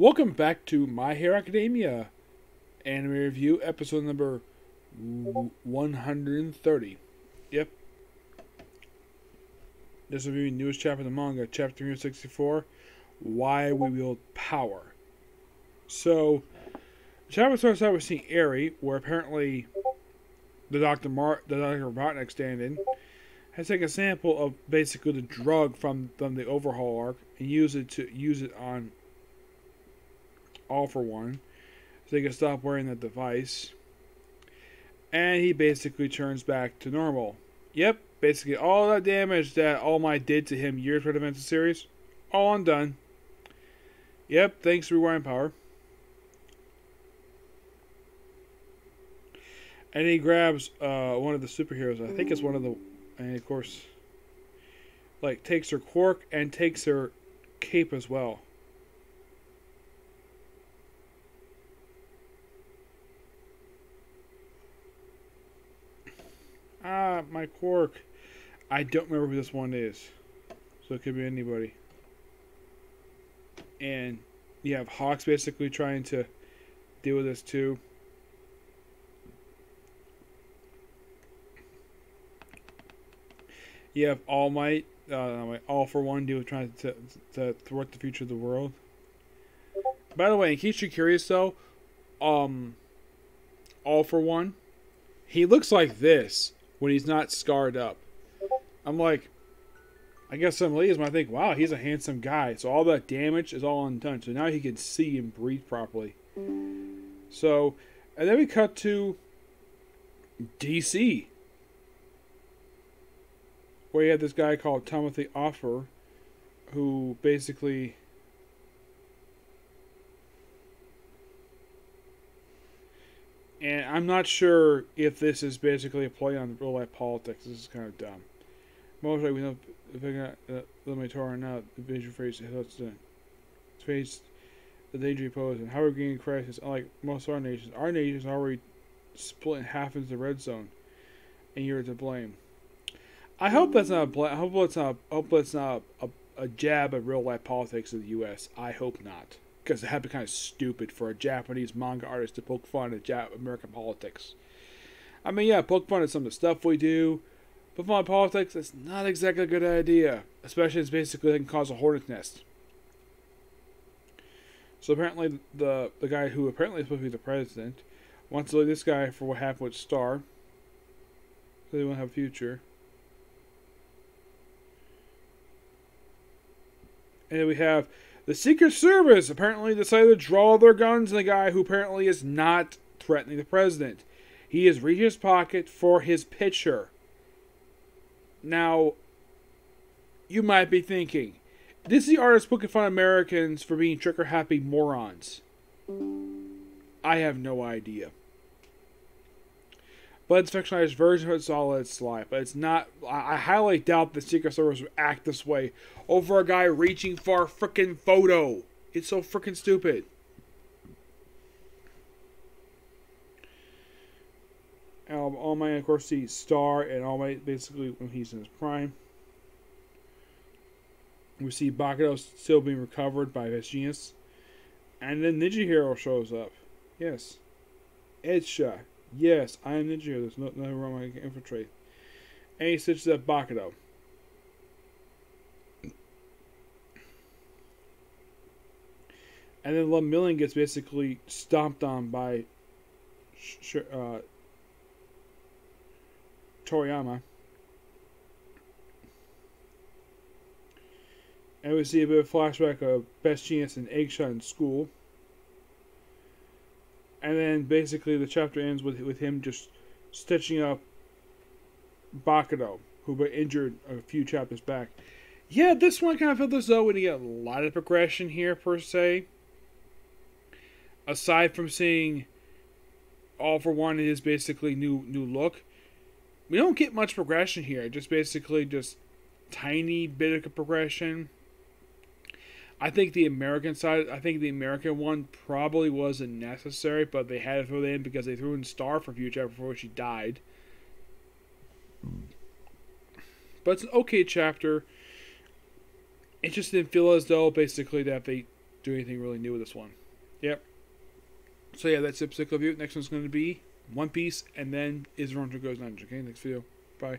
Welcome back to My Hero Academia anime review, episode number 130. Yep. This will be the newest chapter of the manga, chapter 364, Why We Wield Power. So, the chapter starts out with seeing Eri, where apparently the Dr. Mar- the Dr. Robotnik stand-in has taken a sample of basically the drug from, from the overhaul arc and used it to use it on all for one. So he can stop wearing the device. And he basically turns back to normal. Yep basically all that damage that all might did to him years for the Adventure series all undone. Yep thanks rewind power. And he grabs uh, one of the superheroes. I think it's one of the and of course like takes her quirk and takes her cape as well Ah, my quirk. I don't remember who this one is. So it could be anybody. And you have Hawks basically trying to deal with this too. You have All Might, uh, All for One, deal with trying to, to thwart the future of the world. By the way, in case you're curious though, um, All for One, he looks like this when he's not scarred up. I'm like, I guess some ladies might think, wow, he's a handsome guy. So all that damage is all undone. So now he can see and breathe properly. So, and then we cut to DC, where you have this guy called Timothy Offer, who basically I'm not sure if this is basically a play on real life politics. This is kind of dumb. Most likely, we know if I got uh, Limit or not, the vision phrase has to face the danger he poses. And how we're getting crisis, unlike most of our nations, our nation is already split in half into the red zone, and you're to blame. I hope that's not a bl- I hope that's not. I hope that's not a, a jab at real life politics of the U.S. I hope not because it had been kind of stupid for a Japanese manga artist to poke fun at Jap- American politics. I mean, yeah, poke fun at some of the stuff we do, but fun at politics, that's not exactly a good idea, especially as basically it can cause a hornet's nest. So apparently, the the guy who apparently is supposed to be the president wants to leave this guy for what happened with Star. So they won't have a future. And we have the Secret Service apparently decided to draw their guns on the guy who apparently is not threatening the president. He is reaching his pocket for his picture. Now, you might be thinking, this is the artist poking fun Americans for being trick or happy morons. I have no idea. But it's fictionalized version of it's all life. But it's not. I highly doubt the Secret Service would act this way over a guy reaching for a freaking photo. It's so freaking stupid. Um, All Might, of course, sees Star and All Might basically when he's in his prime. We see Bakugo still being recovered by his genius. And then Ninja Hero shows up. Yes. Edgeshot. Yes, I am Ninja. There's no, nothing wrong. I can infiltrate. And he stitches up Bakugo. And then Lemillion gets basically stomped on by uh, Toriyama. And we see a bit of flashback of Best Jeanist and Edgeshot in school. And then basically the chapter ends with with him just stitching up Bakugo, who got injured a few chapters back. Yeah, this one kind of felt as though we didn't get a lot of progression here per se. Aside from seeing all for one is basically new new look, we don't get much progression here. Just basically just tiny bit of progression. I think the American side, I think the American one probably wasn't necessary, but they had to throw it in because they threw in Star for Future before she died. But it's an okay chapter. It just didn't feel as though basically that they do anything really new with this one. Yep. So yeah, that's episode review. Next one's going to be One Piece, and then Is Runter Goes Ninja. Okay, next video. Bye.